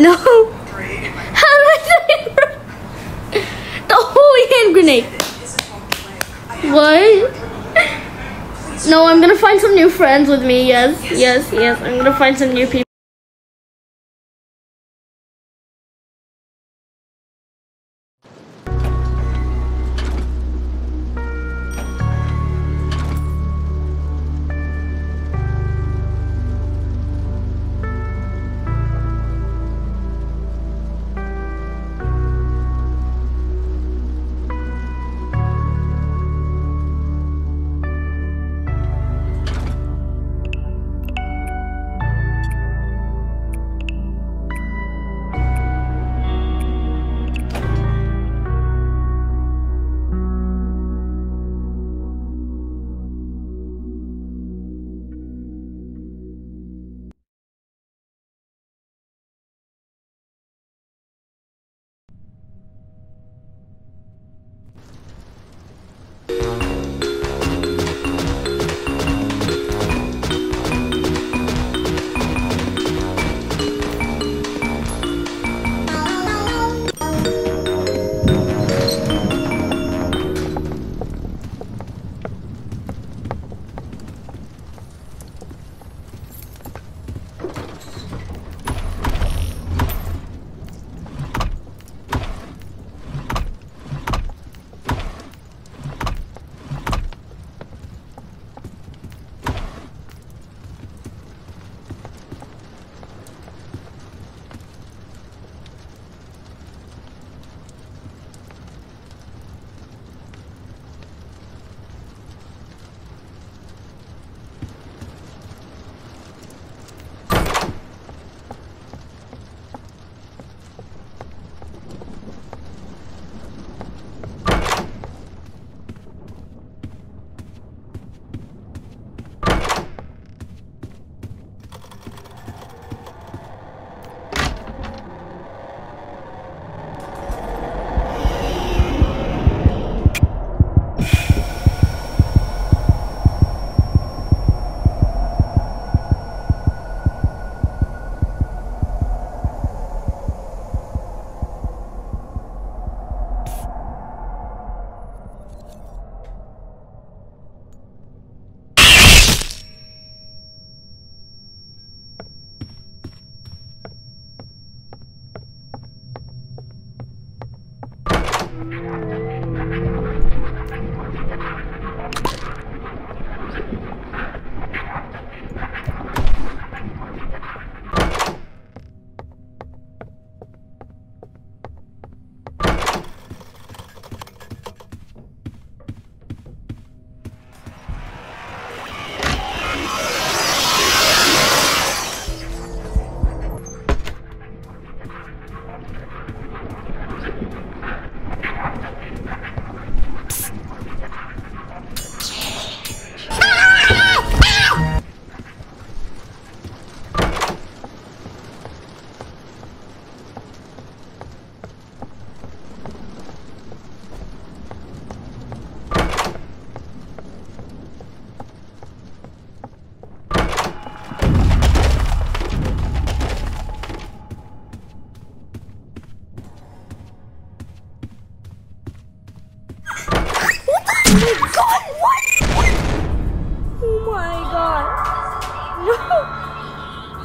No. How did I The holy hand grenade. What? No, I'm gonna find some new friends with me. Yes, yes, yes. I'm gonna find some new people.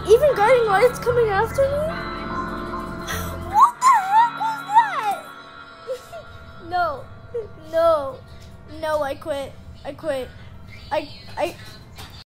Even guiding light's coming after me? What the heck was that? no. No. No, I quit. I quit. I I